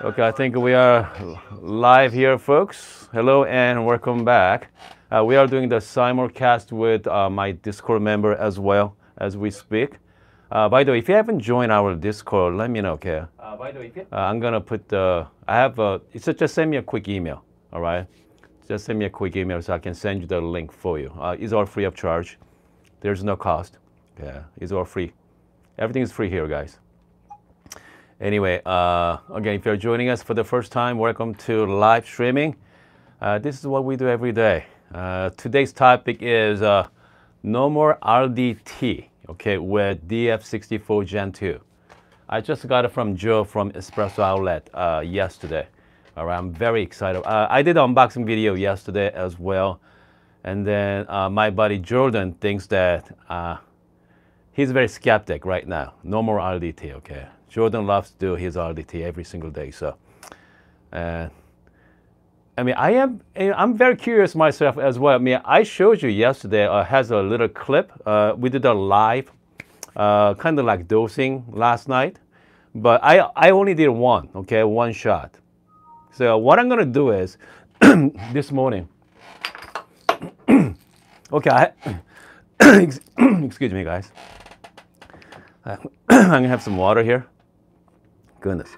Okay, I think we are live here, folks. Hello and welcome back. Uh, we are doing the simulcast with uh, my Discord member as well as we speak. Uh, by the way, if you haven't joined our Discord, let me know, okay? Uh, by the way, uh, I'm gonna put the, I have a, it's a, just send me a quick email, all right? Just send me a quick email so I can send you the link for you. Uh, it's all free of charge. There's no cost. Yeah, it's all free. Everything is free here, guys. Anyway, uh, again, if you're joining us for the first time, welcome to live streaming. Uh, this is what we do every day. Uh, today's topic is uh, no more RDT, okay, with DF64 Gen 2. I just got it from Joe from Espresso Outlet uh, yesterday. All right, I'm very excited. Uh, I did an unboxing video yesterday as well. And then my buddy Jordan thinks that he's very skeptic right now. No more RDT, okay? Jordan loves to do his RDT every single day. So, uh, I mean, I am I'm very curious myself as well. I mean, I showed you yesterday uh, has a little clip. Uh, we did a live, uh, kind of like dosing last night, but I I only did one. Okay, one shot. So what I'm gonna do is this morning. okay, I, excuse me, guys. I'm gonna have some water here goodness.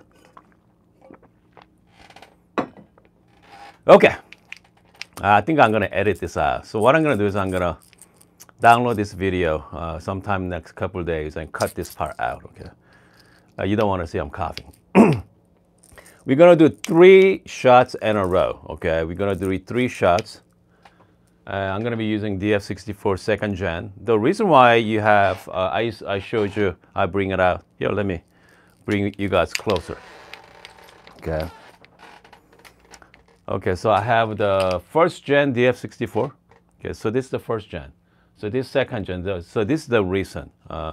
Okay. I think I'm going to edit this out. So what I'm going to do is I'm going to download this video uh, sometime next couple days and cut this part out, okay? Uh, you don't want to see I'm coughing. We're going to do three shots in a row, okay? We're going to do three shots. Uh, I'm going to be using DF64 second gen. The reason why you have, uh, I, I showed you, I bring it out. Here, let me bring you guys closer. Okay. Okay, so I have the first gen DF64. Okay, so this is the first gen. So this second gen, so this is the recent. Uh,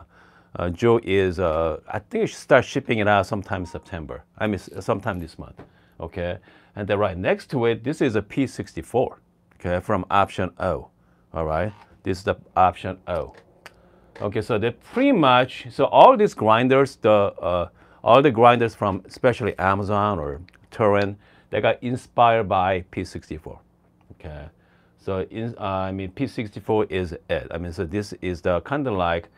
uh, Joe is, uh, I think should start shipping it out sometime September. I mean, sometime this month. Okay, and then right next to it, this is a P64. Okay, from Option-O. All right, this is the option O. Okay, so they pretty much, so all these grinders, the uh, all the grinders from especially Amazon or Turin, they got inspired by P64. Okay, so in, uh, I mean P64 is it. I mean so this is the kind of like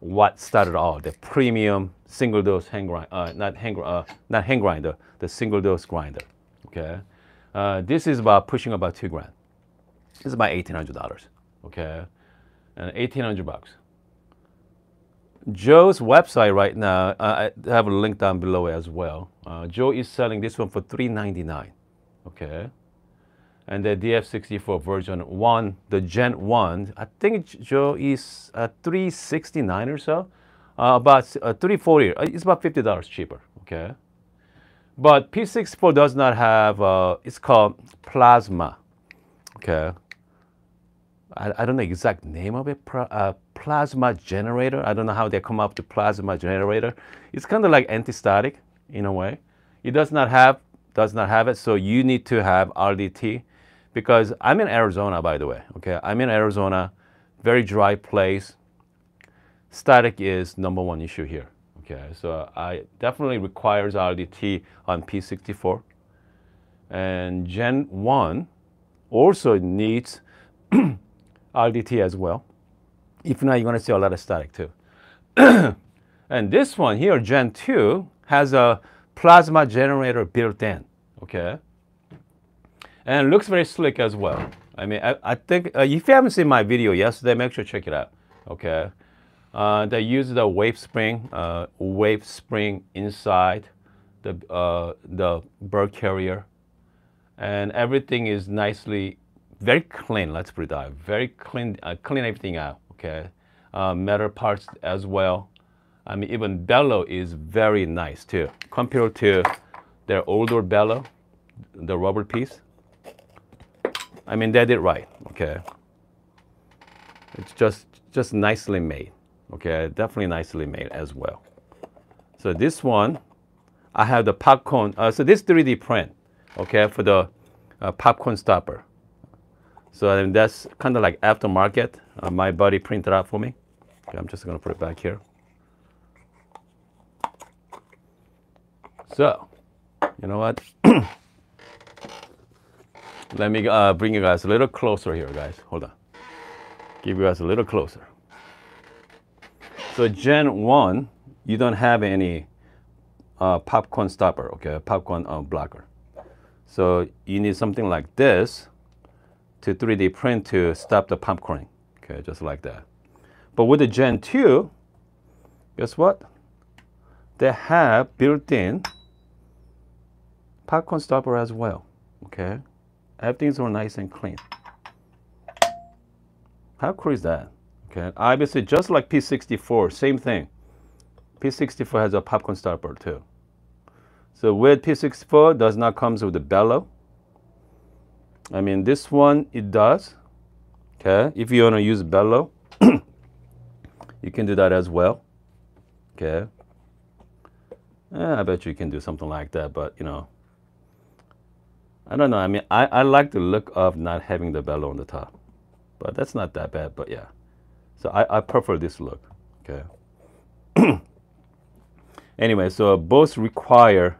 what started all the premium single dose hand grinder, uh, not hand uh, not hand grinder, the single dose grinder. Okay, uh, this is about pushing about two grand. This is about eighteen hundred dollars. Okay, and eighteen hundred bucks. Joe's website right now, uh, I have a link down below as well. Uh, Joe is selling this one for 399, okay? And the DF64 version 1, the Gen 1, I think Joe is uh, 369 or so, uh, about uh, 340, uh, it's about $50 cheaper, okay? But P64 does not have, it's called Plasma, okay? I, I don't know the exact name of it, uh, plasma generator. I don't know how they come up to plasma generator. It's kind of like anti-static in a way. It does not have does not have it, so you need to have RDT because I'm in Arizona, by the way. Okay, I'm in Arizona, very dry place. Static is number one issue here. Okay, so I definitely requires RDT on P64, and Gen 1 also needs RDT as well. If not, you're going to see a lot of static too. and this one here, Gen 2, has a plasma generator built in, okay? And looks very slick as well. I mean, I, I think, uh, if you haven't seen my video yesterday, make sure to check it out, okay? Uh, they use the wave spring, uh, wave spring inside the, uh, the burr carrier. And everything is nicely, very clean, let's put it that Very clean, uh, clean everything out okay? Uh, metal parts as well. I mean, even bellow is very nice too, compared to their older bellow, the rubber piece. I mean, they did right, okay? It's just, just nicely made, okay? Definitely nicely made as well. So this one, I have the popcorn, uh, so this 3D print, okay, for the uh, popcorn stopper. So I mean, that's kind of like aftermarket. Uh, my buddy printed out for me. Okay, I'm just going to put it back here. So You know what? Let me uh, bring you guys a little closer here, guys. Hold on. Give you guys a little closer. So Gen 1, you don't have any uh, popcorn stopper, okay, popcorn uh, blocker. So you need something like this to 3D print to stop the popcorn, okay, just like that. But with the Gen 2, guess what? They have built-in popcorn stopper as well, okay? Everything's all nice and clean. How cool is that? Okay, obviously just like P64, same thing. P64 has a popcorn stopper too. So with P64 does not comes with the bellow. I mean this one it does. Okay, if you want to use bellow, you can do that as well. Okay. I bet you can do something like that, but you know, I don't know. I mean, I, I like the look of not having the bellow on the top, but that's not that bad. But yeah, so I, I prefer this look. Okay. anyway, so both require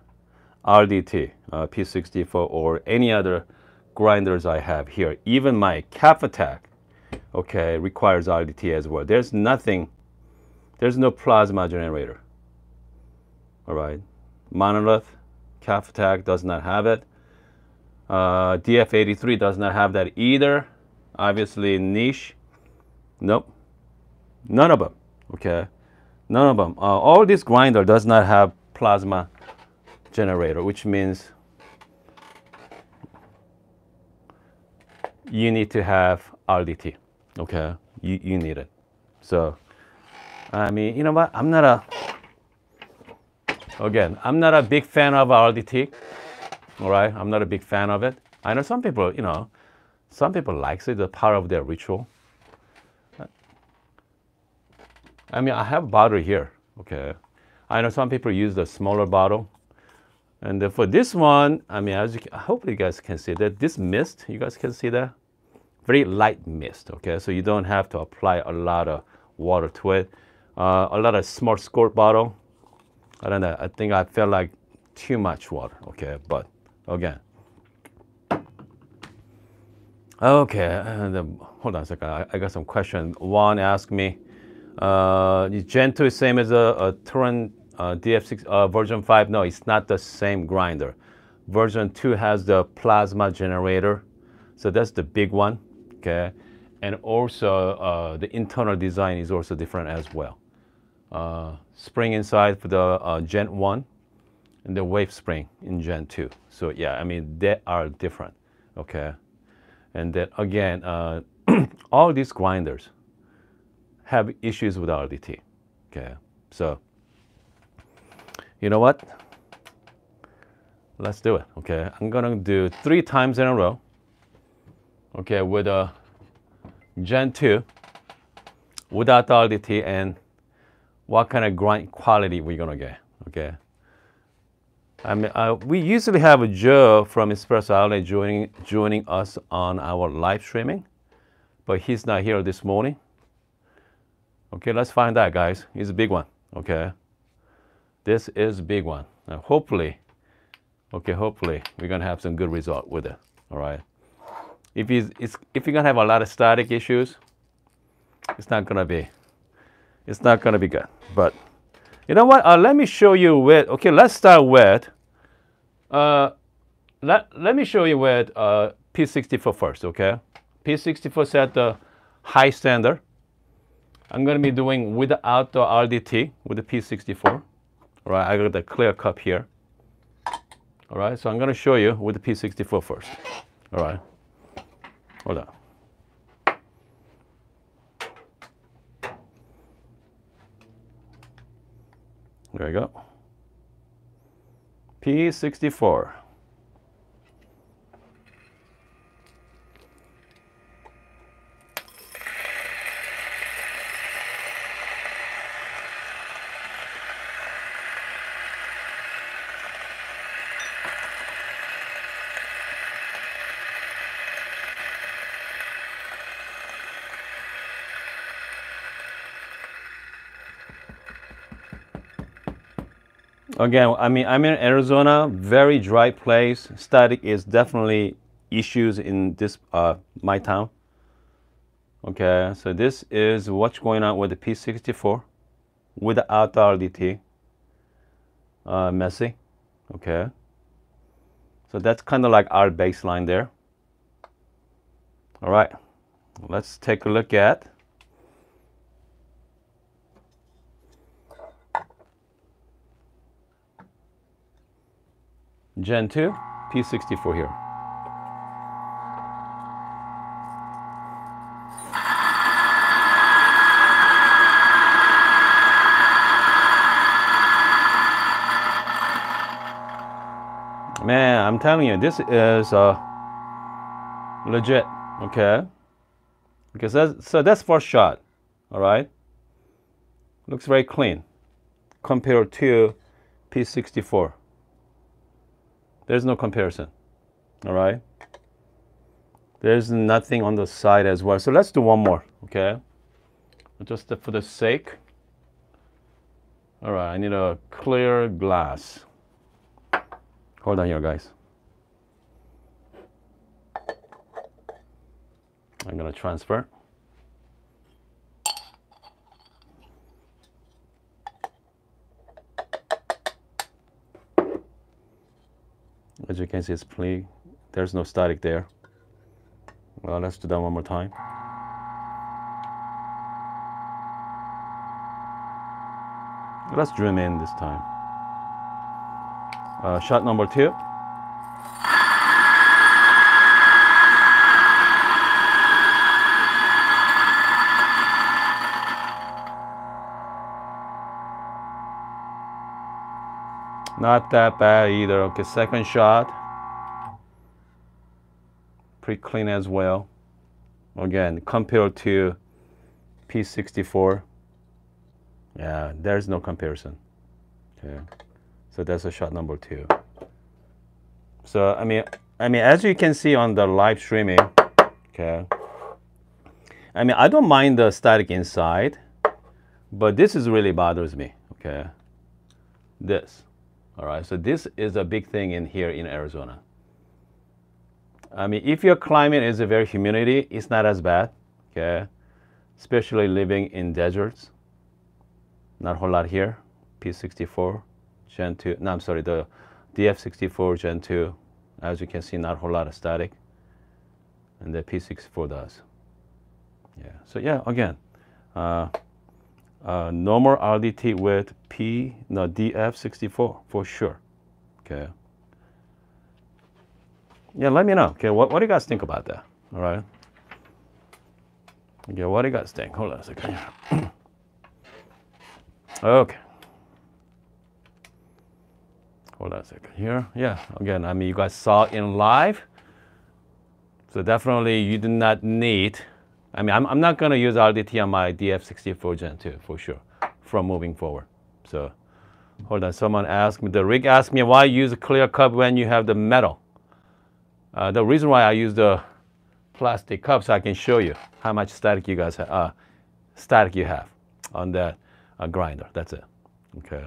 RDT, uh, P64 or any other grinders I have here. Even my Kafatek, okay, requires RDT as well. There's nothing, there's no plasma generator. All right, Monolith, Kafatek does not have it. Uh, DF83 does not have that either. Obviously, niche. Nope. None of them. Okay. None of them. Uh, all this grinder does not have plasma generator, which means you need to have RDT. Okay. You, you need it. So, I mean, you know what? I'm not a, again, I'm not a big fan of RDT. All right, I'm not a big fan of it. I know some people, you know, some people likes it, the part of their ritual. I mean, I have a bottle here, okay. I know some people use the smaller bottle. And for this one, I mean, as you can, I hope you guys can see that this mist, you guys can see that? Very light mist, okay? So you don't have to apply a lot of water to it. Uh, a lot of small squirt bottle. I don't know, I think I felt like too much water, okay? But again. Okay, uh, hold on a second. I, I, got some questions. One asked me, uh, Gen 2 is same as a, a uh, DF6 uh, version 5? No, it's not the same grinder. Version 2 has the plasma generator. So that's the big one, okay? And also uh, the internal design is also different as well. Uh, spring inside for the uh, Gen 1 and the wave spring in Gen 2. So yeah, I mean, they are different, okay? And then again, uh, all these grinders have issues with RDT, okay? So, you know what? Let's do it, okay? I'm gonna do three times in a row, okay, with a Gen 2 without RDT and what kind of grind quality we're gonna get, okay? I mean, uh, we usually have Joe from Espresso Outlet joining, joining us on our live streaming, but he's not here this morning. Okay, let's find out, guys. It's a big one, okay? This is big one. Now, hopefully, okay, hopefully, we're going to have some good result with it, all right? If, he's, if you're to have a lot of static issues, it's not going to be, it's not to be good. But you know what? Uh, let me show you with, okay, let's start with uh, let, let me show you with uh, P64 first, okay? P64 set the high standard. I'm to be doing without the RDT with the P64. All right, I got the clear cup here. All right, so I'm going to show you with the P64 first. All right, hold on. There you go. P64. Again, I mean, I'm in Arizona, very dry place. Static is definitely issues in this uh, my town. Okay, so this is what's going on with the P64 without the RDT. Uh, messy. Okay. So that's kind of like our baseline there. All right, let's take a look at Gen 2 P64 here. Man, I'm telling you, this is uh, legit, okay? Because that's, so that's first shot, all right? Looks very clean compared to P64. There's no comparison, all right? There's nothing on the side as well. So let's do one more, okay? Just for the sake. All right, I need a clear glass. Hold on here, guys. I'm gonna transfer. As you can see, it's pretty, there's no static there. Well, let's do that one more time. Let's zoom in this time. Uh, shot number two. Not that bad either. Okay, second shot. Pretty clean as well. Again, compared to P64. Yeah, there's no comparison. Okay. So that's a shot number two. So I mean, I mean, as you can see on the live streaming, okay. I mean, I don't mind the static inside, but this is really bothers me. Okay, this. All right. So this is a big thing in here in Arizona. I mean, if your climate is a very humidity, it's not as bad. Okay, especially living in deserts. Not a whole lot here. P64. Gen 2, no, I'm sorry, the DF64 Gen 2, as you can see, not a whole lot of static. And the P64 does. Yeah, so yeah, again, uh, uh, normal RDT with P, no, DF64 for sure. Okay. Yeah, let me know. Okay, what, what do you guys think about that? All right. Okay, what do you guys think? Hold on a second. okay. Hold on a second here. Yeah, again, I mean, you guys saw in live. So definitely you do not need, I mean, I'm, I'm not going to use RDT on my DF64 Gen 2 for sure from moving forward. So hold on, someone asked me, the rig asked me why use a clear cup when you have the metal. Uh, the reason why I use the plastic cup so I can show you how much static you guys have, uh, static you have on that uh, grinder. That's it. Okay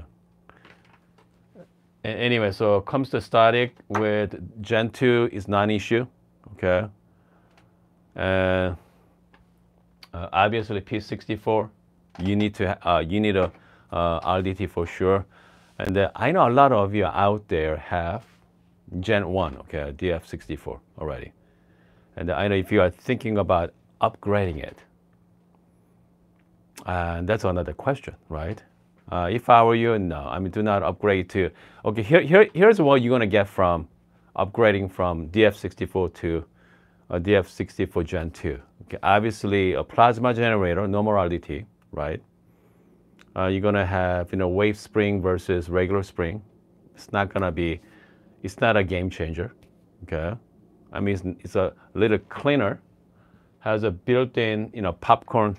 anyway, so comes to static with Gen 2 is non-issue, okay? And uh, obviously P64, you need to uh, you need a uh, RDT for sure. And uh, I know a lot of you out there have Gen 1, okay, DF64 already. And I know if you are thinking about upgrading it, and that's another question, right? Uh, if I were you, no, I mean, do not upgrade to, okay, here, here, here's what you're gonna get from upgrading from DF64 to a DF64 Gen 2. Okay, obviously a plasma generator, no more RDT, right? Uh, you're gonna have, you know, wave spring versus regular spring. It's not gonna be, it's not a game changer, okay? I mean, it's, it's a little cleaner, has a built-in, you know, popcorn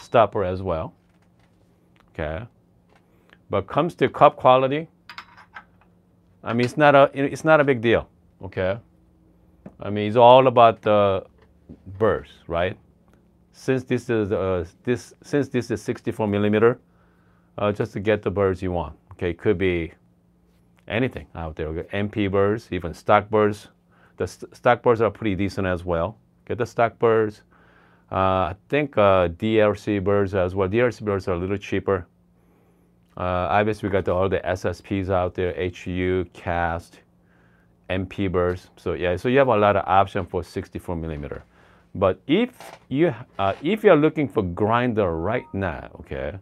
stopper as well, okay? But comes to cup quality, I mean, it's not a, it's not a big deal, okay? I mean, it's all about the burrs, right? Since this is, uh, this, since this is 64 millimeter, uh, just to get the burrs you want, okay? Could be anything out there. Okay? MP burrs, even stock burrs. The st stock burrs are pretty decent as well. Get the stock burrs. Uh, I think uh, DRC burrs as well. DRC burrs are a little cheaper. Uh, obviously, we got the, all the SSPs out there, HU, CAST, MP burrs. So yeah, so you have a lot of option for 64 millimeter. But if you uh, if you're looking for grinder right now, okay,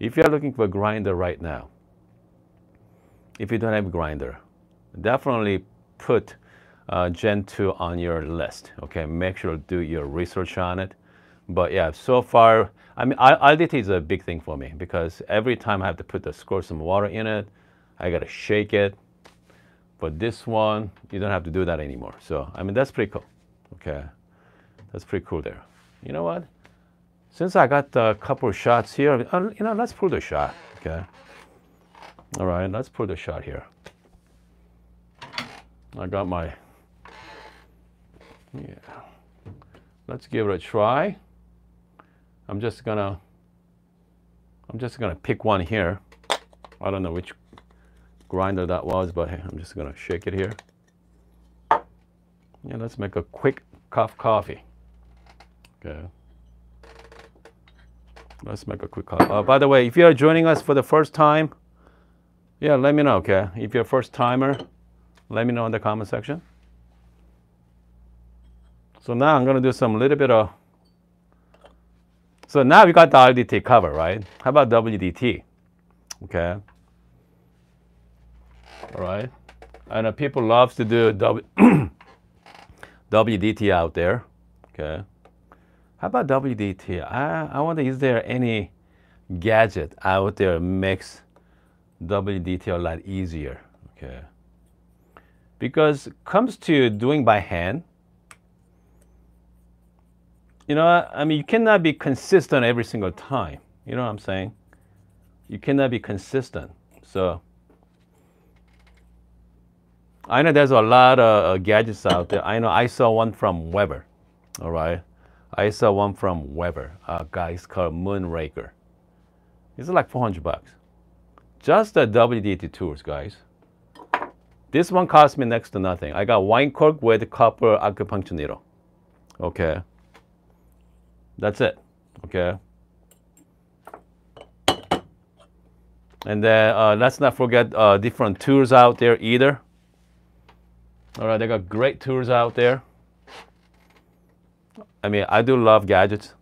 if you're looking for grinder right now, if you don't have grinder, definitely put uh, Gen 2 on your list. Okay, make sure to do your research on it. But yeah, so far, I mean, RDT is a big thing for me because every time I have to put the score some water in it, I gotta shake it. But this one, you don't have to do that anymore. So, I mean, that's pretty cool. Okay, that's pretty cool there. You know what? Since I got a couple shots here, uh, you know, let's pull the shot. Okay. All right, let's pull the shot here. I got my, yeah. Let's give it a try. I'm just gonna, I'm just gonna pick one here. I don't know which grinder that was, but I'm just gonna shake it here. Yeah, let's make a quick cup of coffee. Okay. Let's make a quick call. Uh, by the way, if you are joining us for the first time, yeah, let me know, okay? If you're a first timer, let me know in the comment section. So now I'm gonna do some little bit of, so now we got the RDT cover, right? How about WDT? Okay. All right. And know people love to do w WDT out there, okay? How about WDT? I, I wonder, is there any gadget out there makes WDT a lot easier? Okay. Because comes to doing by hand, you know, I mean, you cannot be consistent every single time. You know what I'm saying? You cannot be consistent. So I know there's a lot of uh, gadgets out there. I know I saw one from Weber. All right. I saw one from Weber, a guy it's called Moonraker. It's like 400 bucks. Just the WDT tools, guys. This one cost me next to nothing. I got wine cork with copper acupuncture needle. Okay. That's it. Okay. And then uh, let's not forget uh, different tools out there either. All right, they got great tools out there. I mean, I do love gadgets.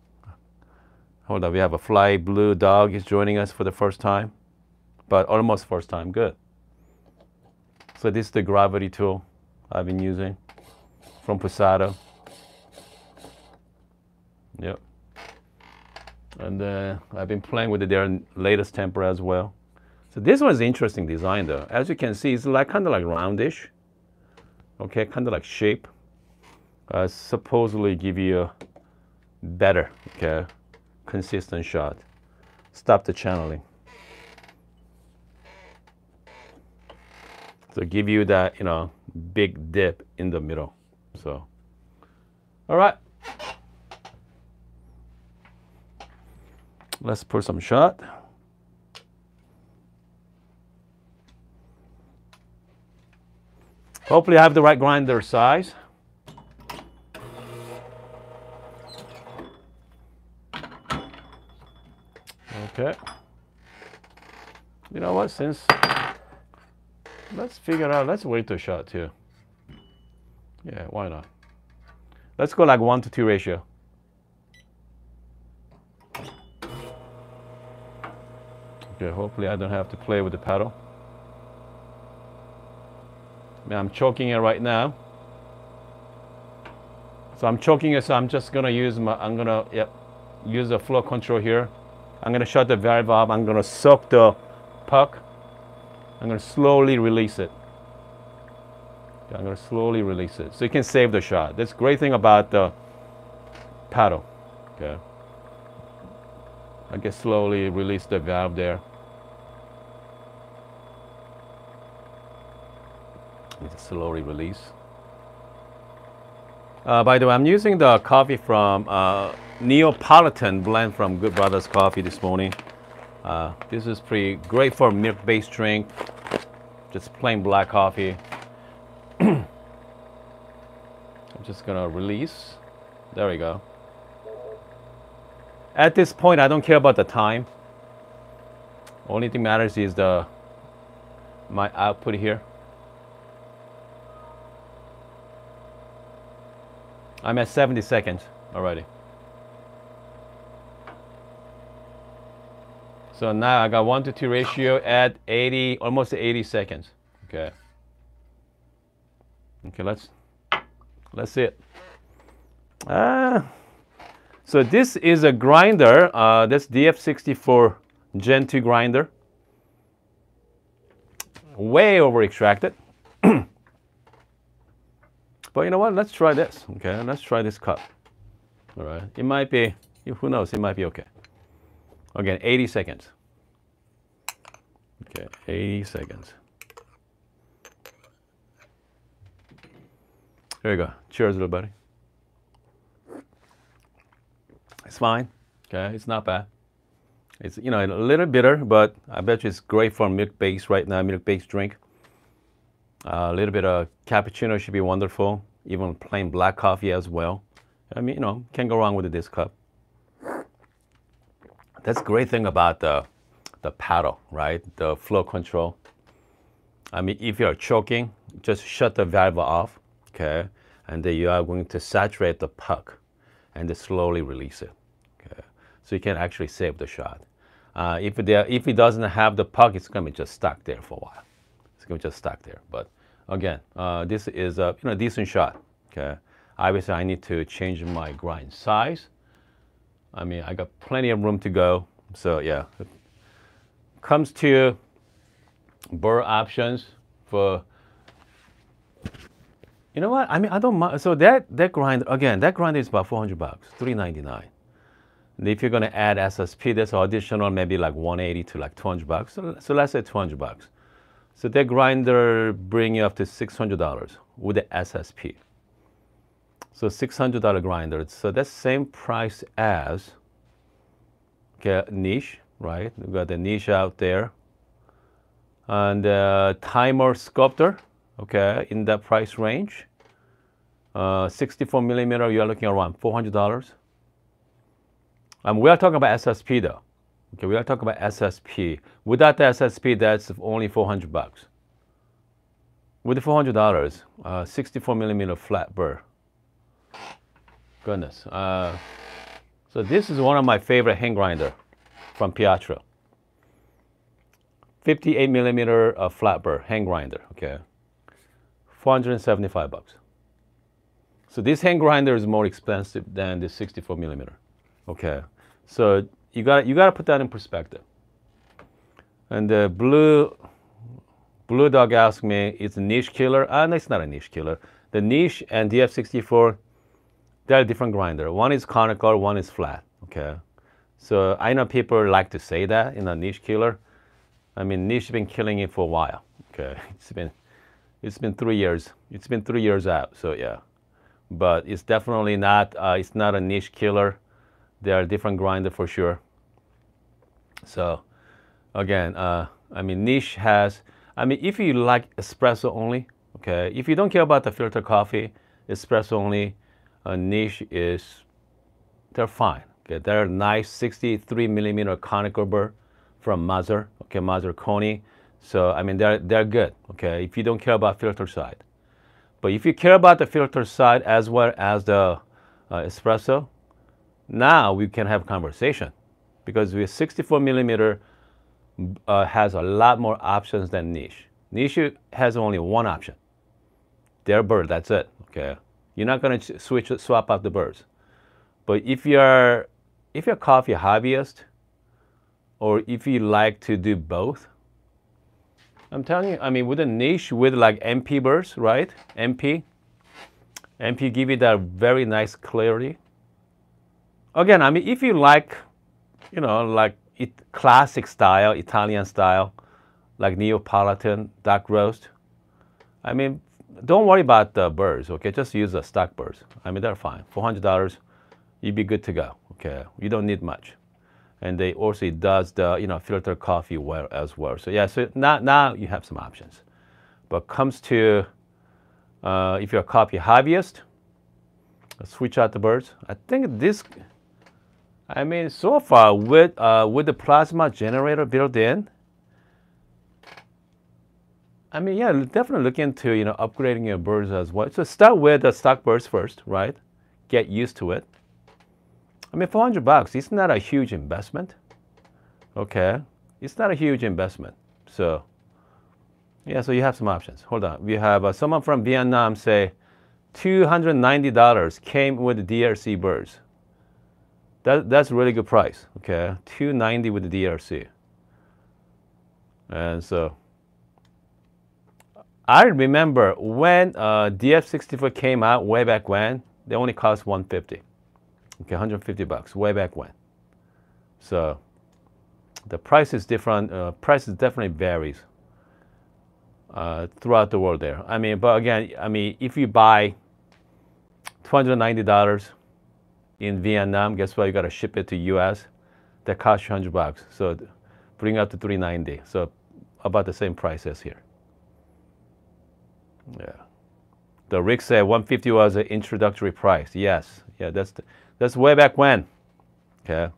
Hold on, we have a fly blue dog is joining us for the first time, but almost first time, good. So this is the gravity tool I've been using from Pesado. Yep. And uh, I've been playing with their latest tamper as well. So this one's interesting design though. As you can see, it's like kind of like roundish. Okay, kind of like shape uh, supposedly give you a better, okay, consistent shot. Stop the channeling. So give you that, you know, big dip in the middle. So, all right. Let's put some shot. Hopefully I have the right grinder size. Okay. You know what, since, let's figure out, let's wait a shot too. Yeah, why not? Let's go like one to two ratio. Okay, hopefully I don't have to play with the paddle. I'm choking it right now. So I'm choking it, so I'm just gonna use my, I'm gonna, yep, use the flow control here. I'm to shut the valve off. I'm to soak the puck. I'm to slowly release it. I'm to slowly release it. So you can save the shot. That's great thing about the paddle. Okay. I can slowly release the valve there. Need slowly release. Uh, by the way, I'm using the coffee from uh, Neapolitan blend from Good Brothers Coffee this morning. Uh, this is pretty great for milk-based drink. just plain black coffee. I'm just gonna release. There we go. At this point, I don't care about the time. Only thing matters is the my output here. I'm at 70 seconds already. So now I got 1 to 2 ratio at 80, almost 80 seconds. Okay. Okay, let's let's see it. Ah, so this is a grinder. Uh, that's DF64 Gen 2 grinder. Way over extracted. But you know what? Let's try this. Okay, let's try this cup. All right, it might be. Who knows? It might be okay. Again, 80 seconds. Okay, 80 seconds. There you go. Cheers, little buddy. It's fine. Okay, it's not bad. It's you know a little bitter, but I bet you it's great for milk base right now. Milk based drink. A little bit of cappuccino should be wonderful. Even plain black coffee as well. I mean, you know, can't go wrong with this cup. That's great thing about the the paddle, right? The flow control. I mean, if you're choking, just shut the valve off, okay? And then you are going to saturate the puck and then slowly release it, okay? So you can actually save the shot. Uh, if, there, if it doesn't have the puck, it's going to be just stuck there for a while. Just stuck there. But again, uh, this is a you know, decent shot, okay? Obviously, I need to change my grind size. I mean, I got plenty of room to go. So yeah, comes to burr options for you know what? I mean, I don't mind. So that that grind again, that grind is about 400 bucks, 399. And if you're gonna add SSP, that's additional maybe like 180 to like 200 bucks. So, so let's say 200 bucks. So that grinder bring you up to $600 with the SSP. So $600 grinder. So that's same price as okay, niche right? We got the niche out there. And uh, Timemore Sculptor, okay, in that price range. Uh, 64 millimeter, you are looking around $400. Um, we are talking about SSP though. Okay, we are talking about SSP. Without the SSP, that's only 400 bucks. With the $400, uh, 64 millimeter flat burr. Goodness. Uh, so this is one of my favorite hand grinder from Pietro. 58 millimeter uh, flat burr hand grinder, okay. 475 bucks. So this hand grinder is more expensive than the 64 millimeter, okay. So you got you got to put that in perspective. And the blue blue dog asked me, "It's a niche killer?" Ah, no, it's not a niche killer. The niche and DF64, they're different grinder. One is conical, one is flat. Okay. So I know people like to say that in a niche killer. I mean, niche been killing it for a while. Okay, it's been it's been three years. It's been three years out. So yeah, but it's definitely not. Uh, it's not a niche killer. They are different grinder for sure. So again, uh, I mean, niche has. I mean, if you like espresso only, okay. If you don't care about the filter coffee, espresso only, a niche is they're fine. Okay, they're nice 63 millimeter conical burr from Mazzer, okay, Mazzer Kony. So, I mean, they're, they're good, okay, if you don't care about filter side. But if you care about the filter side as well as the uh, espresso, now we can have conversation because with 64 millimeter uh, has a lot more options than niche. Niche has only one option. Their burr, that's it, okay? You're not gonna switch, swap out the burrs. But if you're if you're coffee hobbyist or if you like to do both, I'm telling you, I mean, with a niche with like MP burrs, right? MP, MP give you that very nice clarity. Again, I mean, if you like, you know, like it, classic style, Italian style, like Neapolitan, duck roast, I mean, don't worry about the burrs, okay? Just use the stock burrs. I mean, they're fine. $400, you'd be good to go. Okay, you don't need much. And they also does the you know filter coffee well as well. So yeah, so now now you have some options. But comes to uh, if you're a coffee hobbyist, switch out the burrs. I think this, I mean, so far with uh, with the plasma generator built in, I mean, yeah, definitely look into you know upgrading your burrs as well. So start with the stock burrs first, right? Get used to it. I mean, 400 bucks, it's not a huge investment. Okay, it's not a huge investment. So, yeah, so you have some options. Hold on, we have uh, someone from Vietnam say, $290 came with the DRC burrs. That, that's a really good price. Okay, 290 with the DRC. And so I remember when uh, DF64 came out way back when, they only cost 150. Okay, 150 bucks way back when. So the price is different. Uh, prices definitely varies uh, throughout the world there. I mean, but again, I mean, if you buy $290 in Vietnam, guess what? You got to ship it to U.S. That costs you 100 bucks. So bring up to 390. So about the same price as here. Yeah. The Rick said 150 was an introductory price. Yes. Yeah, that's the, that's way back when. Okay.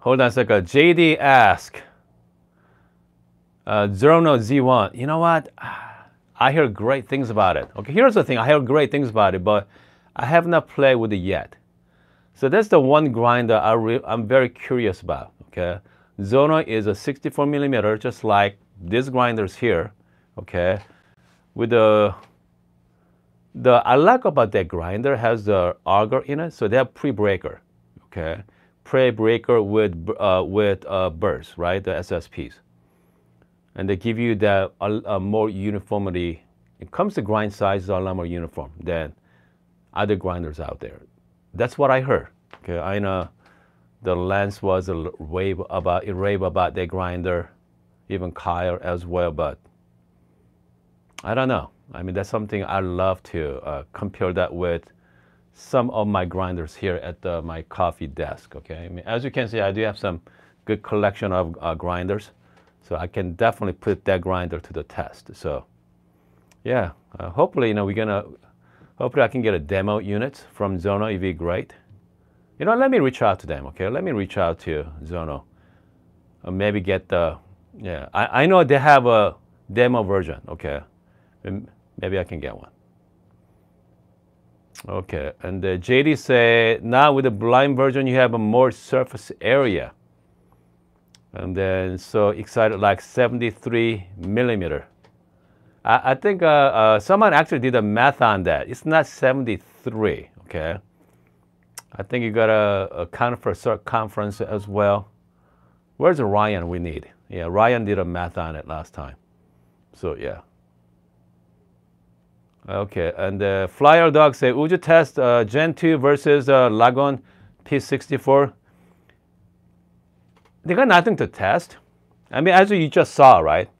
Hold on a second. JD ask. Uh, Zerno Z1. You know what? I hear great things about it. Okay, here's the thing. I hear great things about it, but I have not played with it yet. So that's the one grinder I I'm very curious about. Okay, Zerno is a 64 millimeter, just like these grinders here okay? With the the I like about that grinder has the auger in it so they have pre-breaker okay? Pre-breaker with uh, with uh, burrs right? The SSPs and they give you that a, more uniformity. It comes to grind size a lot more uniform than other grinders out there that's what I heard okay I know the Lance was a rave about a rave about their grinder even Kyle as well but I don't know. I mean, that's something I love to uh, compare that with some of my grinders here at the, my coffee desk. Okay, I mean, as you can see, I do have some good collection of uh, grinders, so I can definitely put that grinder to the test. So, yeah, uh, hopefully, you know, we're gonna, hopefully, I can get a demo unit from Zerno. It'd be great. You know, let me reach out to them. Okay, let me reach out to Zerno, or maybe get the, yeah, I, I know they have a demo version. Okay Maybe I can get one. Okay, and uh, JD said, now with the blind version, you have a more surface area. And then, so excited, like 73 millimeter. I, I think uh, uh, someone actually did a math on that. It's not 73, okay? I think you got a, a count for circumference as well. Where's Ryan we need? Yeah, Ryan did a math on it last time. So yeah. Okay, and the Flyer Dog say, would you test uh, Gen 2 versus uh, Lagom P64? They got nothing to test. I mean, as you just saw, right?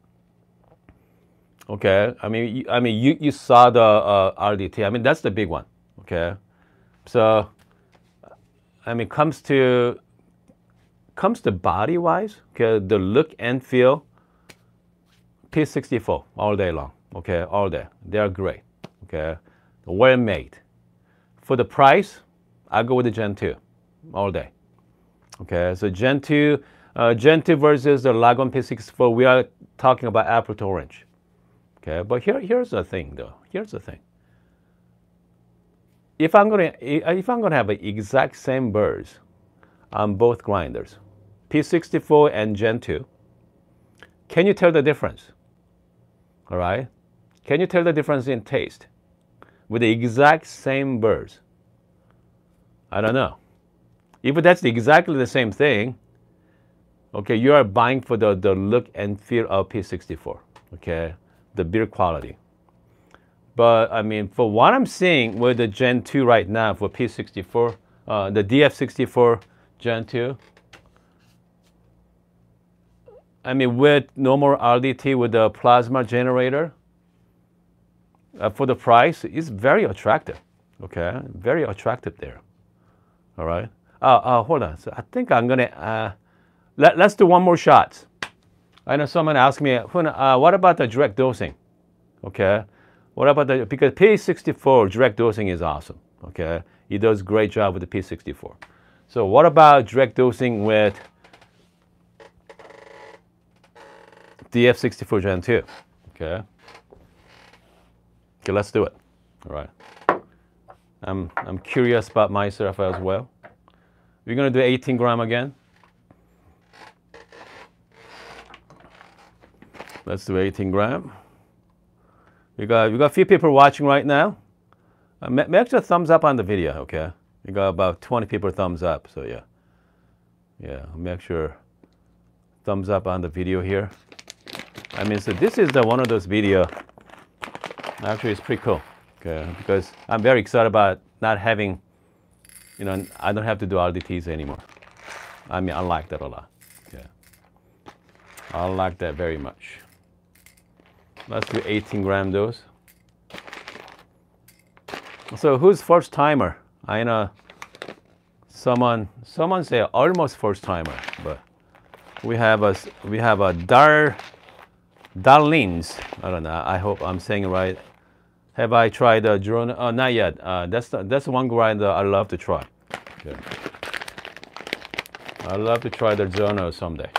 Okay, I mean, you, I mean, you, you saw the uh, RDT. I mean, that's the big one. Okay, so I mean, comes to comes to body wise, okay, the look and feel. P64 all day long. Okay, all day. They are great okay, well made. For the price, I go with the Gen 2 all day. Okay, so Gen 2, uh, Gen 2 versus the Lagom P64, we are talking about apple to orange. Okay, but here, here's the thing though. Here's the thing. If I'm gonna, if I'm gonna have the exact same burrs on both grinders, P64 and Gen 2, can you tell the difference? All right? Can you tell the difference in taste? with the exact same burrs? I don't know. If that's exactly the same thing, okay, you are buying for the, the look and feel of P64, okay, the build quality. But I mean, for what I'm seeing with the Gen 2 right now for P64, uh, the DF64 Gen 2, I mean, with normal RDT with the plasma generator, uh, for the price, it's very attractive. Okay, very attractive there. All right. Uh, uh, hold on. So I think I'm gonna uh, let let's do one more shot. I know someone asked me, uh, what about the direct dosing? Okay. What about the, because P64 direct dosing is awesome. Okay. It does great job with the P64. So what about direct dosing with DF64 Gen 2? Okay. Okay, let's do it. All right. I'm, I'm curious about myself as well. We're going to do 18 gram again. Let's do 18 gram. We got, we got a few people watching right now. Uh, make sure thumbs up on the video, okay? We got about 20 people thumbs up, so yeah. Yeah, make sure thumbs up on the video here. I mean, so this is the one of those video. Actually, it's pretty cool, okay? Because I'm very excited about not having, you know, I don't have to do RDTs anymore. I mean, I like that a lot. Yeah, I like that very much. Let's do 18 gram dose. So who's first timer? I know someone someone say almost first timer, but we have a we have a Dar Darlins. I don't know. I hope I'm saying it right. Have I tried the drone? Oh, not yet. Uh, that's the, that's one grinder I love to try. Okay. I love to try the Zerno someday.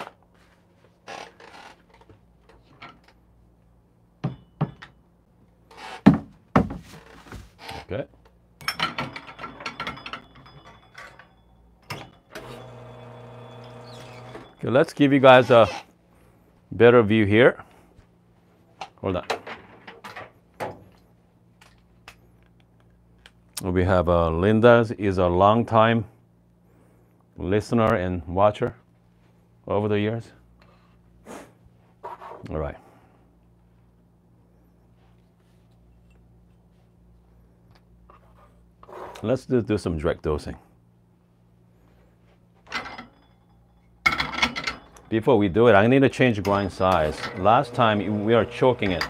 Let's give you guys a better view here. Hold on. We have uh, Linda is a long time listener and watcher over the years. All right. Let's do, do some direct dosing. Before we do it, I need to change grind size. Last time we are choking it.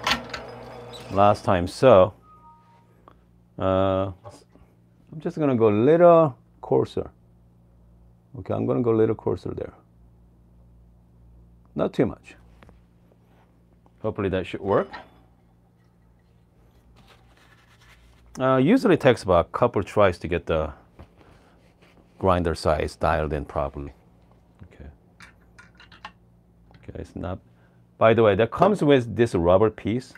Last time, so uh, I'm just gonna go a little coarser. Okay, I'm gonna go a little coarser there. Not too much. Hopefully that should work. Uh, usually takes about a couple tries to get the grinder size dialed in properly. It's not. By the way, that comes with this rubber piece.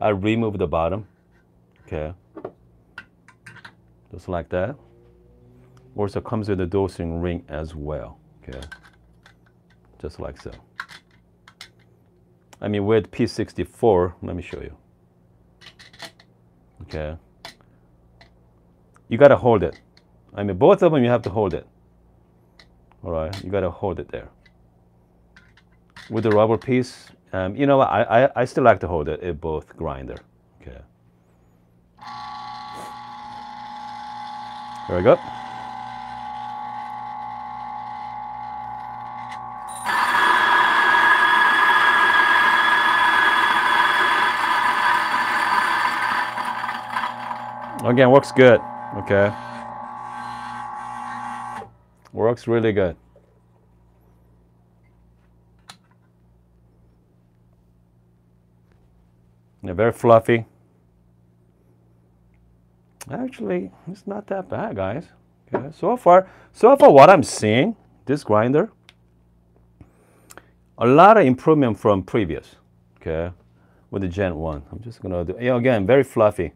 I remove the bottom. Okay. Just like that. Also comes with a dosing ring as well. Okay. Just like so. I mean with P64, let me show you. Okay. You gotta hold it. I mean, both of them you have to hold it. All right, you gotta hold it there. With the rubber piece, um, you know, I, I, I still like to hold it in both grinder. Okay. There we go. Again, works good, okay? Works really good. They're very fluffy. Actually, it's not that bad, guys. Okay, so far, so far what I'm seeing, this grinder, a lot of improvement from previous, okay, with the Gen 1. I'm just gonna do, yeah, again, very fluffy.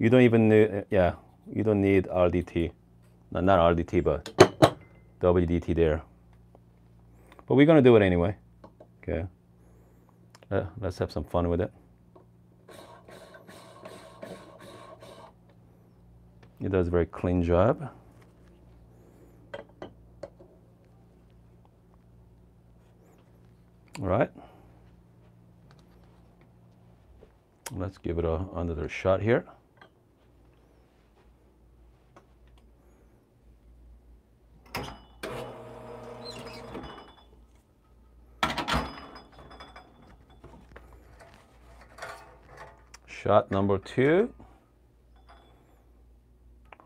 You don't even need, yeah, you don't need RDT. No, not RDT, but WDT there. But we're gonna do it anyway, okay. Uh, let's have some fun with it. It does a very clean job. All right. Let's give it a, another shot here. Shot number two.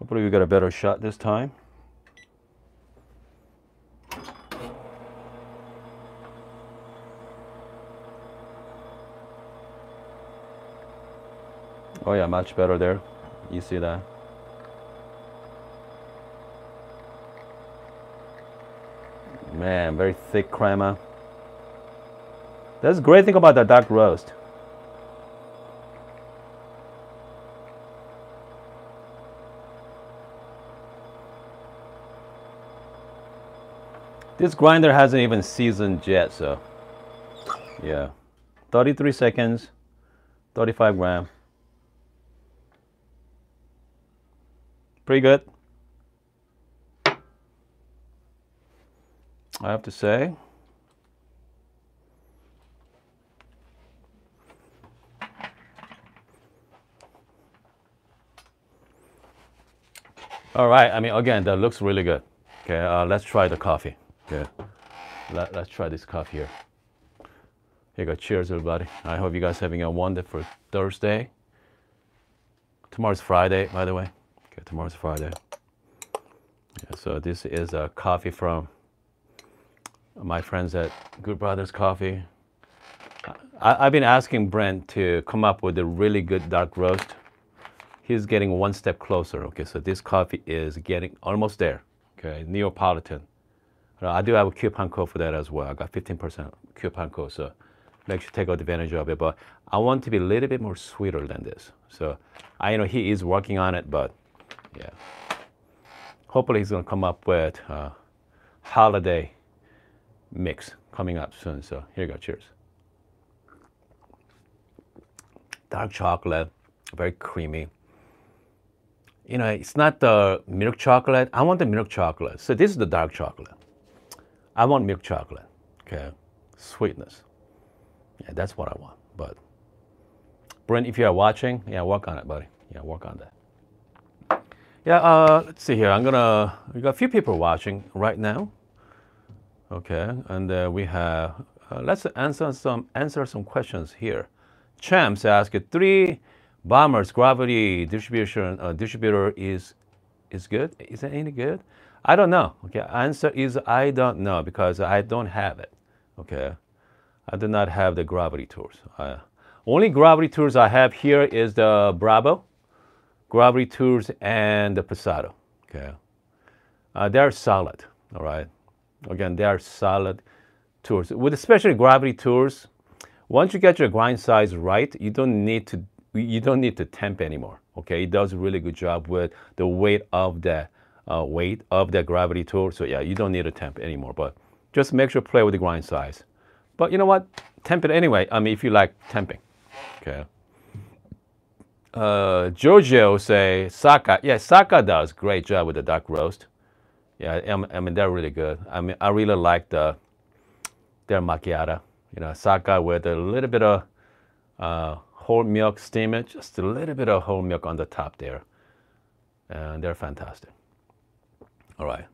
Hopefully we got a better shot this time. Oh yeah, much better there. You see that. Man, very thick crema. That's the great thing about the dark roast. This grinder hasn't even seasoned yet, so yeah. 33 seconds, 35 gram. Pretty good. I have to say. All right, I mean, again, that looks really good. Okay, uh, let's try the coffee. Okay, Let, let's try this coffee here. Here you go. Cheers, everybody. I hope you guys are having a wonderful Thursday. Tomorrow's Friday, by the way. Okay, tomorrow's Friday. Yeah, so this is a coffee from my friends at Good Brothers Coffee. I, have been asking Brent to come up with a really good dark roast. He's getting one step closer. Okay, so this coffee is getting almost there. Okay, Neapolitan. I do have a coupon code for that as well. I got 15% coupon code, so make sure to take advantage of it. But I want to be a little bit more sweeter than this. So I know he is working on it, but yeah. Hopefully he's gonna come up with a holiday mix coming up soon. So here you go, cheers. Dark chocolate, very creamy. You know, it's not the milk chocolate. I want the milk chocolate. So this is the dark chocolate. I want milk chocolate, okay? Sweetness. Yeah, that's what I want. But Brent, if you are watching, yeah, work on it, buddy. Yeah, work on that. Yeah, uh, let's see here. I'm gonna. We got a few people watching right now. Okay, and uh, we have. Uh, let's answer some answer some questions here. Champs asked three bombers gravity distribution uh, distributor is is good. Is that any good? I don't know. Okay, answer is I don't know because I don't have it. Okay, I do not have the gravity tools. Only gravity tools I have here is the Bravo, gravity tools, and the Pesado. Okay, uh, they are solid. All right. Again, they are solid tools. With especially gravity tools, once you get your grind size right, you don't need to you don't need to temp anymore. Okay, it does a really good job with the weight of the uh, weight of that gravity tool. So yeah, you don't need a temp anymore, but just make sure play with the grind size. But you know what? Temp it anyway. I mean, if you like temping. Okay. Uh, Giorgio say Saka. Yeah, Saka does great job with the dark roast. Yeah, I mean they're really good. I mean I really like the their macchiato. You know, Saka with a little bit of uh, whole milk steamer, just a little bit of whole milk on the top there, and they're fantastic. All right.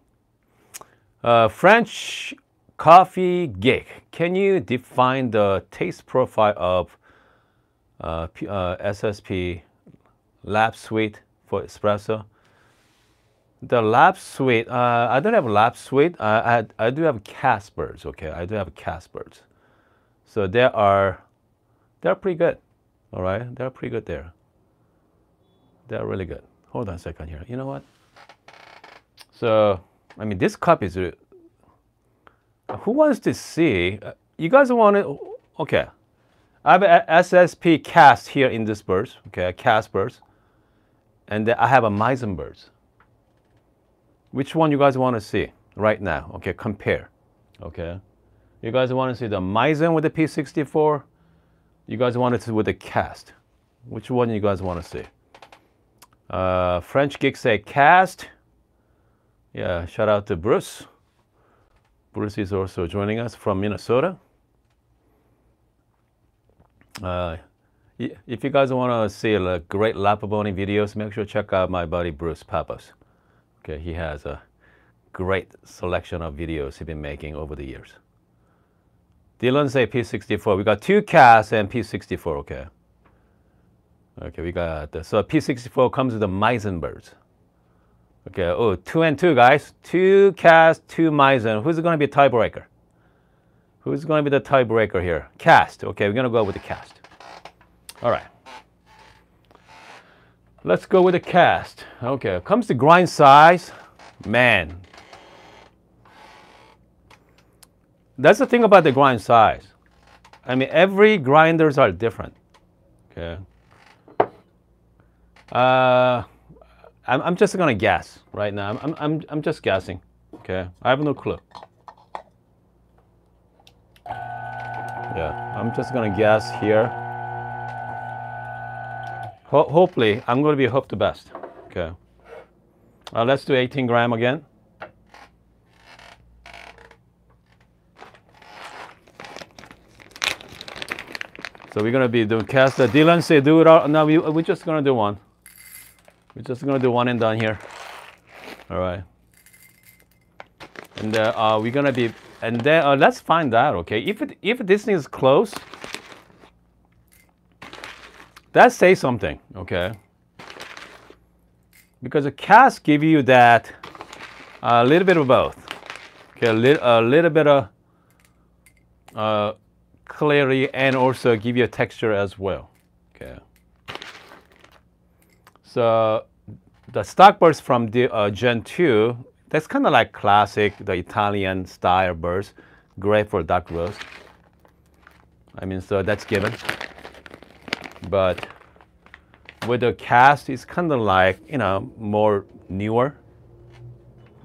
Uh, French coffee geek. Can you define the taste profile of uh, uh, SSP Lab Sweet for espresso? The Lab Sweet, uh, I don't have Lab Sweet. I, I, I do have cast burrs, okay? I do have cast burrs. So they are, they're pretty good, all right? They're pretty good there. They're really good. Hold on a second here. You know what? So, I mean, this cup is, who wants to see? You guys want to, okay. I have a SSP cast here in this burrs, okay, cast burrs. And I have a Meisenberg. Which one you guys want to see right now? Okay, compare. Okay. You guys want to see the Meisen with the P64? You guys want to see with the cast? Which one you guys want to see? Uh, French Geek say cast. Yeah, shout out to Bruce. Bruce is also joining us from Minnesota. Uh, if you guys want to see a great La Pavoni videos, make sure to check out my buddy Bruce Pappas. Okay, he has a great selection of videos he's been making over the years. Dylan say P64. We got two casts and P64, okay. Okay, we got, so P64 comes with the Meisenbergs. Okay, oh, two and two, guys. Two cast, two Meisen. Who's going to be a tiebreaker? Who's going to be the tiebreaker here? Cast. Okay, we're going to go with the cast. All right. Let's go with the cast. Okay, comes to grind size, man. That's the thing about the grind size. I mean, every grinders are different. Okay. Uh, I'm, I'm just gonna guess right now. I'm, I'm, I'm just guessing. Okay, I have no clue. Yeah, I'm just gonna guess here. Ho hopefully, I'm gonna be hope the best. Okay. Uh, let's do 18 gram again. So we're gonna be doing cast. Dylan say do it all. No, we, we're just gonna do one. We're just gonna do one and done here. All right. And uh, uh, we're gonna be, and then uh, let's find out, okay? If it, if this thing is close, that says something, okay? Because the cast give you that a little bit of both, okay? A, li a little bit of uh, clarity and also give you a texture as well, okay? So the stock burrs from the uh, Gen 2 that's kind of like classic, the Italian style burrs, great for dark roast. I mean, so that's given. But with the cast, it's kind of like, you know, more newer.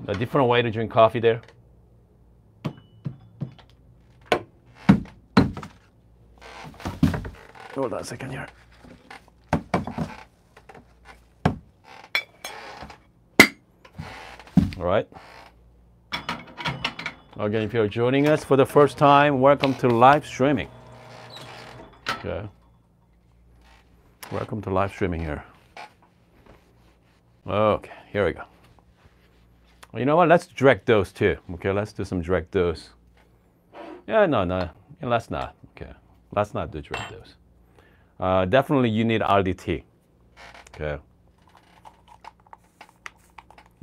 A different way to drink coffee there. Hold on a second here. All right. Again, if you're joining us for the first time, welcome to live streaming. Okay. Welcome to live streaming here. Okay, here we go. Well, you know what? Let's direct dose too. Okay, let's do some direct dose. Yeah, no, no, let's not. Okay, let's not do direct dose. Uh, definitely, you need RDT. Okay.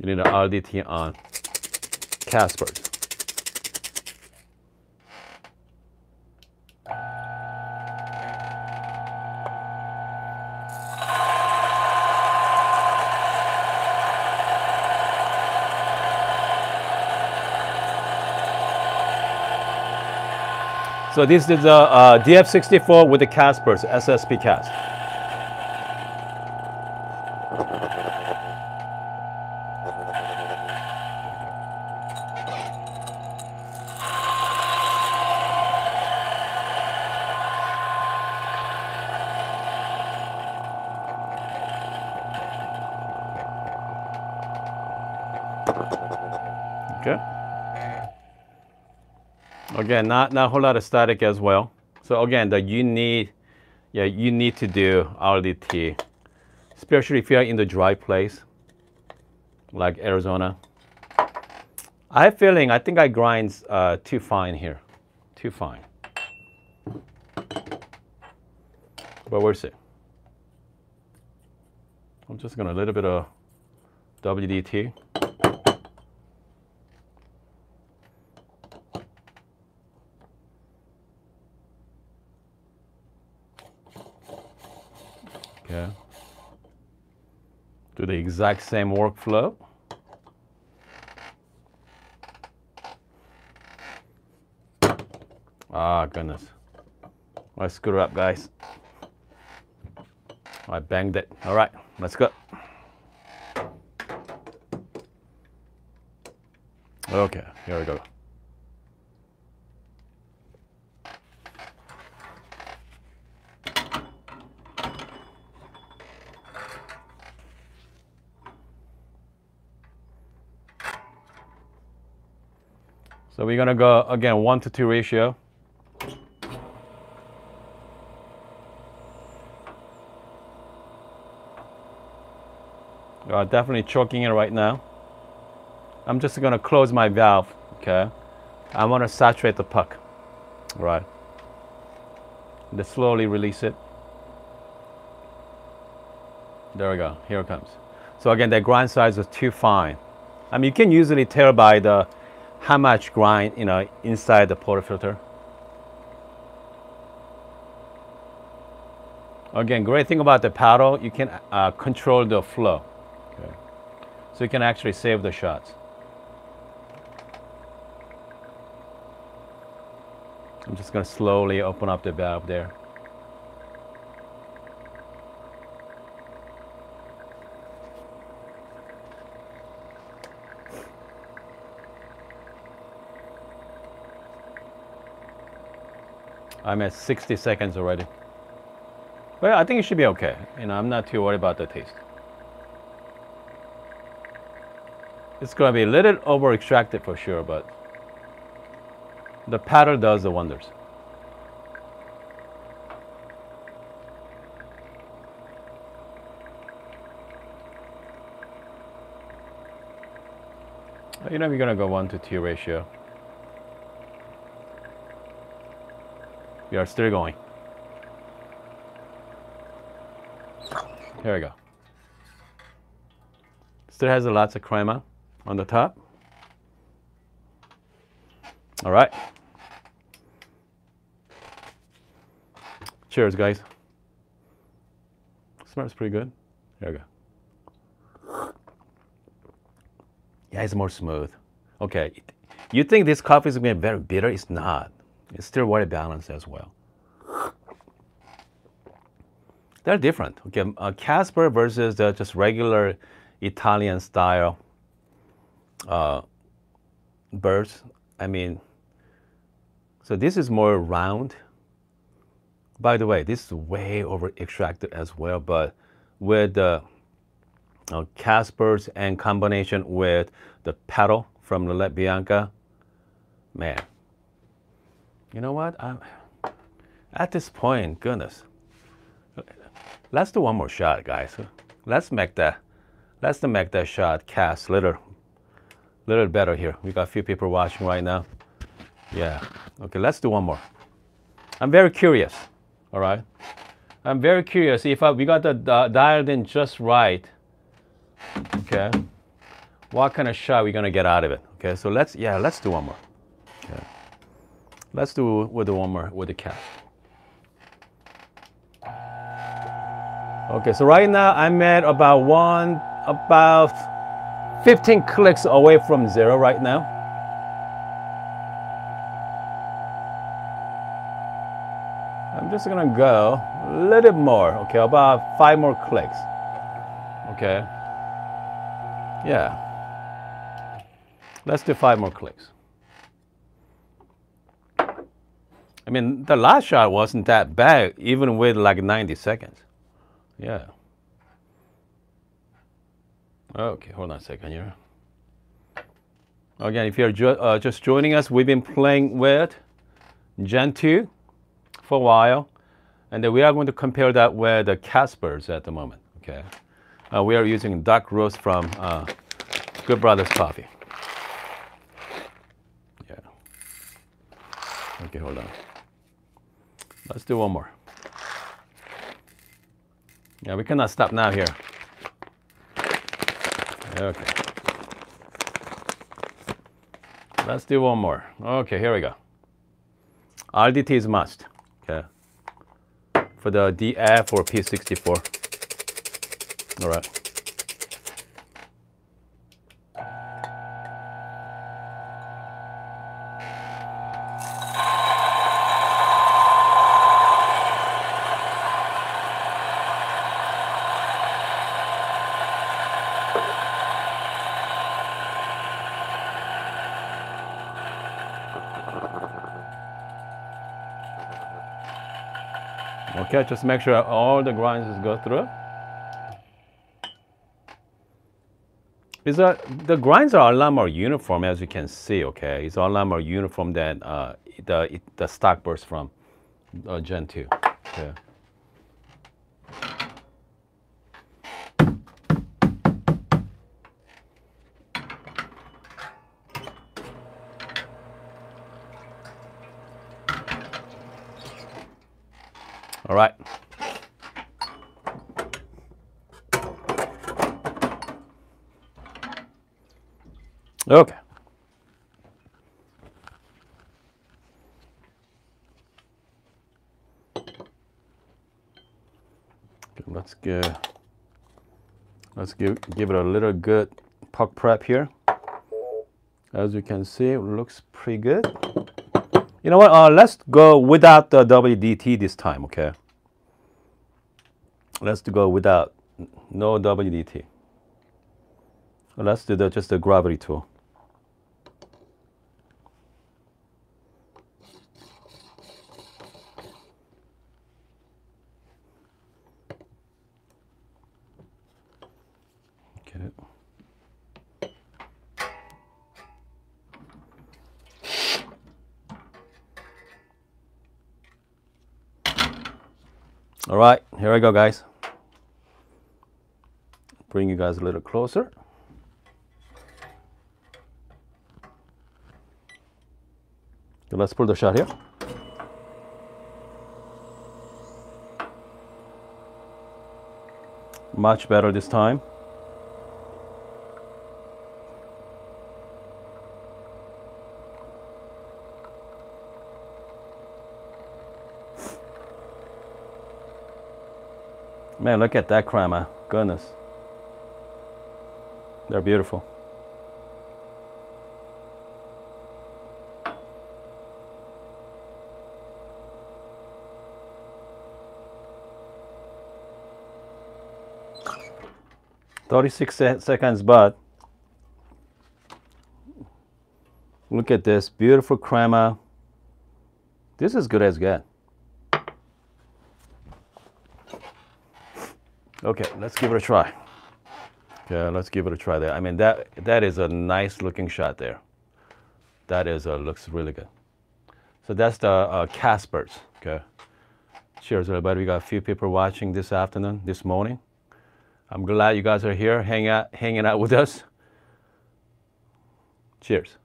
You need an RDT on Casper. So this is the uh, DF64 with the cast burrs, SSP cast. Again, not, not a whole lot of static as well. So again, that you need, yeah, you need to do RDT, especially if you're in the dry place, like Arizona. I have feeling, I think I grind uh, too fine here, too fine. But we'll see. I'm just gonna a little bit of WDT. Okay. Do the exact same workflow. Ah, goodness. I screwed up, guys. I banged it. All right, let's go. Okay, here we go. So we're gonna go again one to two ratio. Uh, definitely choking it right now. I'm just gonna close my valve, okay? I wanna saturate the puck, right? Then slowly release it. There we go, here it comes. So again, the grind size is too fine. I mean, you can usually tell by the how much grind you know inside the portafilter. Again, great thing about the paddle, you can uh, control the flow. Okay. So you can actually save the shots. I'm just going to slowly open up the valve there. I'm at 60 seconds already. Well, I think it should be okay. You know, I'm not too worried about the taste. It's going to be a little over extracted for sure, but the paddle does the wonders. You know, we're going to go 1 to 2 ratio. We are still going. Here we go. Still has lots of crema on the top. All right. Cheers, guys. Smells pretty good. There we go. Yeah, it's more smooth. Okay. You think this coffee is going to be very bitter? It's not. It's still very balanced as well. They're different. Okay, uh, Casper versus the just regular Italian style uh, burrs. I mean, so this is more round. By the way, this is way over extracted as well, but with the uh, cast burrs and combination with the petal from Lelit Bianca, man, you know what? I'm, at this point, goodness, let's do one more shot, guys. Let's make that, let's make that shot cast little, little better here. We got a few people watching right now. Yeah. Okay, let's do one more. I'm very curious. All right. I'm very curious if I, we got the uh, dialed in just right. Okay. What kind of shot are we gonna get out of it? Okay. So let's yeah, let's do one more. Okay. Let's do with the one more with the cat. Okay, so right now I'm at about one, about 15 clicks away from zero right now. I'm just gonna go a little bit more, okay, about five more clicks. Okay. Yeah. Let's do five more clicks. I mean, the last shot wasn't that bad, even with like 90 seconds. Yeah. Okay, hold on a second here. Again, if you're uh, just joining us, we've been playing with Gen 2 for a while, and then we are going to compare that with the cast burrs at the moment. Okay, uh, we are using dark roast from uh, Good Brothers Coffee. Yeah. Okay, hold on. Let's do one more. Yeah, we cannot stop now here. Okay. Let's do one more. Okay, here we go. RDT is must. Okay. For the DF or P64. All right. Okay, just make sure all the grinds go through. Is that the grinds are a lot more uniform as you can see, okay? It's a lot more uniform than uh, the, the stock burrs from uh, Gen 2. Okay. All right. Okay. let's give let's give give it a little good puck prep here. As you can see, it looks pretty good. You know what? Uh, let's go without the WDT this time, okay? Let's go without no WDT. Let's do the, just the gravity tool. All right, we go, guys. Bring you guys a little closer. So let's pull the shot here. Much better this time. Man, look at that crema. Goodness. They're beautiful. Thirty-six seconds, but look at this beautiful crema. This is good as get. Okay, let's give it a try. Okay, let's give it a try there. I mean, that, that is a nice looking shot there. That is, uh, looks really good. So that's the uh, cast burrs, okay. Cheers, everybody. We got a few people watching this afternoon, this morning. I'm glad you guys are here, hang out, hanging out with us. Cheers.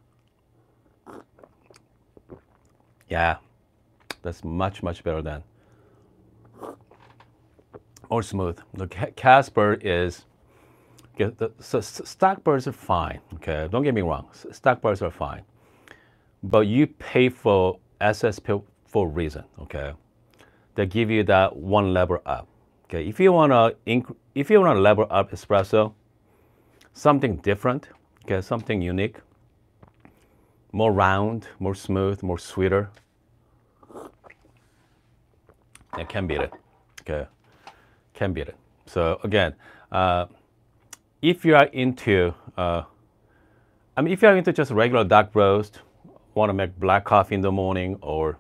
Yeah, that's much, much better than or smooth. The Casper is, the, so stock burrs are fine, okay? Don't get me wrong, stock burrs are fine. But you pay for SSP for a reason, okay? They give you that one level up, okay? If you wanna, if you wanna level up espresso, something different, okay, something unique, more round, more smooth, more sweeter, it can beat it, okay? Can beat it. So again, uh, if you are into, uh, I mean, if you are into just regular dark roast, want to make black coffee in the morning or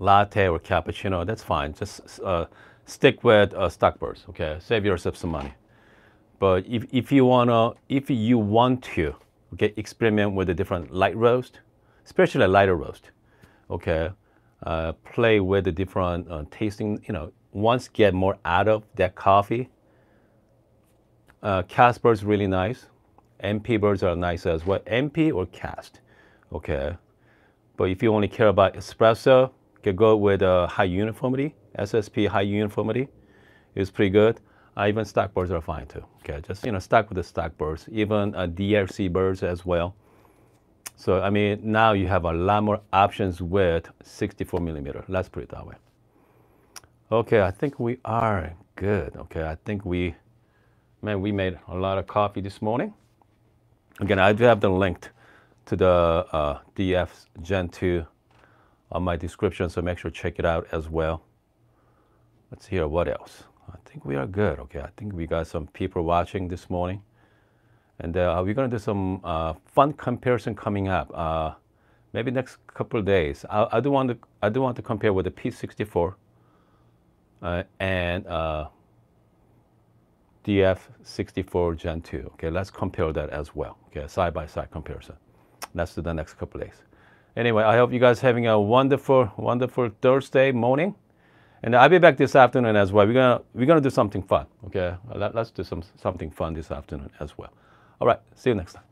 latte or cappuccino, that's fine. Just uh, stick with uh, stock burrs, okay? Save yourself some money. But if, if you wanna, if you want to, okay, experiment with a different light roast, especially a lighter roast, okay, uh, play with the different uh, tasting, you know, once get more out of that coffee. Uh, Casper is really nice. MP burrs are nice as well. MP or cast, okay. But if you only care about espresso, you go with uh, high uniformity. SSP high uniformity is pretty good. Uh, even stock burrs are fine too. Okay, just you know, stuck with the stock burrs. Even uh, DRC burrs as well. So I mean, now you have a lot more options with 64 millimeter. Let's put it that way. Okay, I think we are good. Okay, I think we, man, we made a lot of coffee this morning. Again, I do have the link to the uh, DF Gen 2 on my description, so make sure to check it out as well. Let's hear what else. I think we are good. Okay, I think we got some people watching this morning. And uh, we're going to do some uh, fun comparison coming up. Uh, maybe next couple days. I, I, do want to I do want to compare with the P64 uh, and uh, DF64 Gen 2. Okay, let's compare that as well. Okay, side by side comparison. Let's do the next couple days. Anyway, I hope you guys having a wonderful, wonderful Thursday morning. And I'll be back this afternoon as well. We're gonna we're gonna do something fun. Okay, Let, us do some something fun this afternoon as well. All right, see you next time.